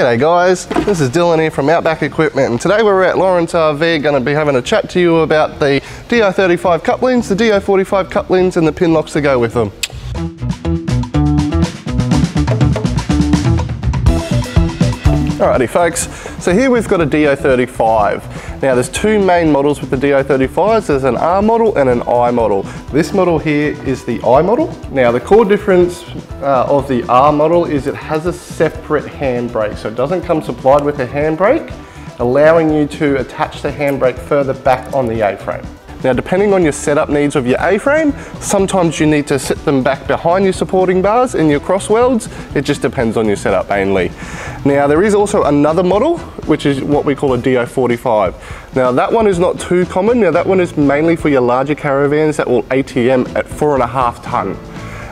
G'day guys, this is Dylan here from Outback Equipment and today we're at Lawrence RV going to be having a chat to you about the DO35 couplings, the DO45 couplings and the pin locks to go with them. Alrighty folks, so here we've got a DO35. Now there's two main models with the DO35s, there's an R model and an I model. This model here is the I model. Now the core difference uh, of the R model is it has a separate handbrake, so it doesn't come supplied with a handbrake, allowing you to attach the handbrake further back on the A-frame. Now depending on your setup needs of your A-frame, sometimes you need to sit them back behind your supporting bars in your cross welds. It just depends on your setup mainly. Now there is also another model, which is what we call a DO45. Now that one is not too common. Now that one is mainly for your larger caravans that will ATM at four and a half ton.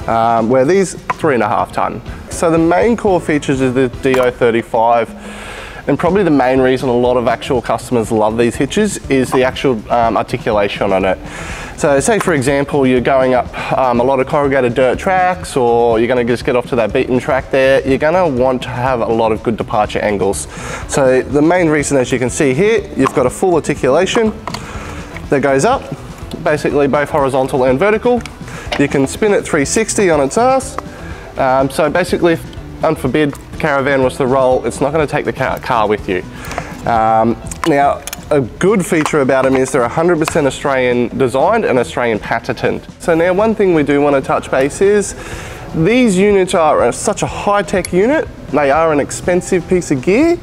Um, where these three and a half ton. So the main core features of the DO35 and probably the main reason a lot of actual customers love these hitches is the actual um, articulation on it. So say for example, you're going up um, a lot of corrugated dirt tracks or you're gonna just get off to that beaten track there, you're gonna want to have a lot of good departure angles. So the main reason as you can see here, you've got a full articulation that goes up, basically both horizontal and vertical. You can spin it 360 on its ass. Um, so basically, unforbid, caravan was the roll, it's not going to take the car, car with you. Um, now, a good feature about them is they're 100% Australian designed and Australian patented. So now one thing we do want to touch base is these units are such a high-tech unit, they are an expensive piece of gear.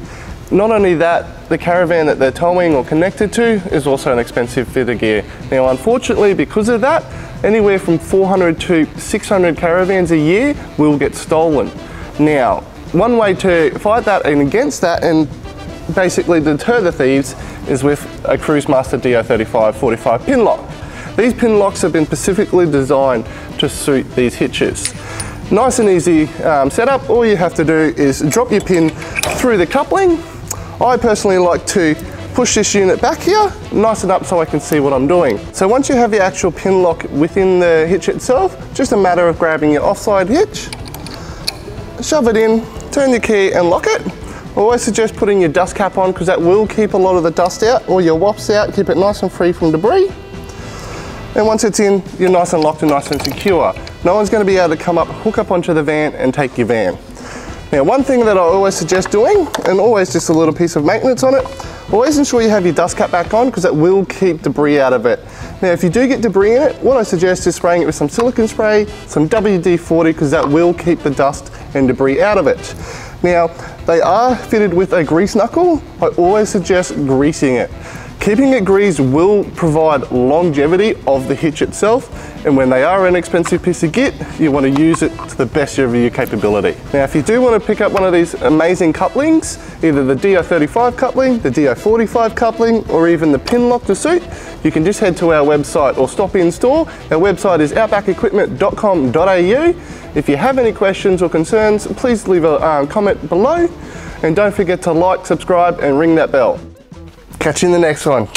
Not only that, the caravan that they're towing or connected to is also an expensive bit of gear. Now unfortunately because of that, anywhere from 400 to 600 caravans a year will get stolen. Now, one way to fight that and against that and basically deter the thieves is with a Cruisemaster DO35 45 pin lock. These pin locks have been specifically designed to suit these hitches. Nice and easy um, setup. All you have to do is drop your pin through the coupling. I personally like to push this unit back here, nice and up so I can see what I'm doing. So once you have your actual pin lock within the hitch itself, just a matter of grabbing your offside hitch, shove it in, turn your key and lock it. I always suggest putting your dust cap on because that will keep a lot of the dust out or your wops out, keep it nice and free from debris. And once it's in, you're nice and locked and nice and secure. No one's going to be able to come up, hook up onto the van and take your van. Now one thing that I always suggest doing, and always just a little piece of maintenance on it, always ensure you have your dust cap back on because that will keep debris out of it. Now if you do get debris in it, what I suggest is spraying it with some silicone spray, some WD-40 because that will keep the dust and debris out of it. Now, they are fitted with a grease knuckle. I always suggest greasing it. Keeping it greased will provide longevity of the hitch itself and when they are an expensive piece of kit, you want to use it to the best of your capability. Now if you do want to pick up one of these amazing couplings, either the DO35 coupling, the DO45 coupling or even the pin lock to suit, you can just head to our website or stop in store. Our website is outbackequipment.com.au. If you have any questions or concerns, please leave a um, comment below and don't forget to like, subscribe and ring that bell. Catch you in the next one.